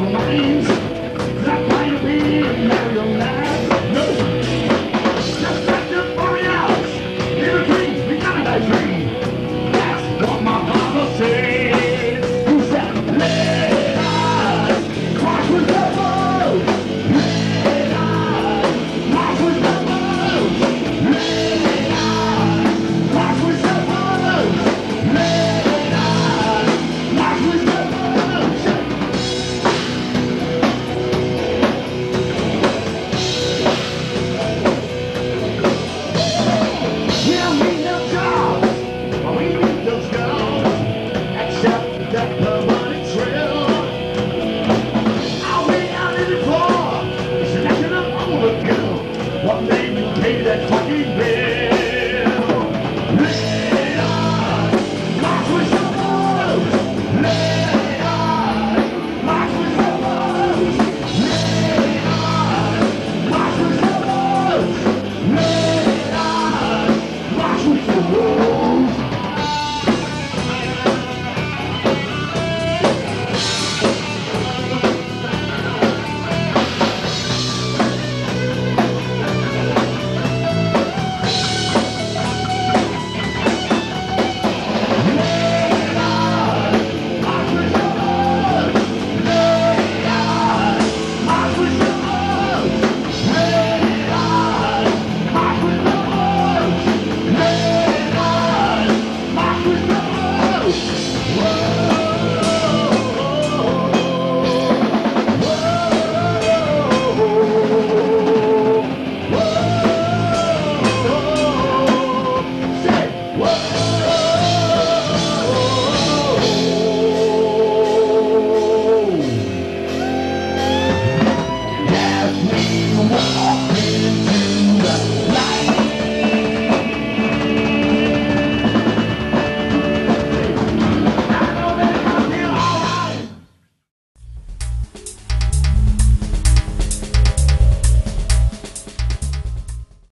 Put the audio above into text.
Não.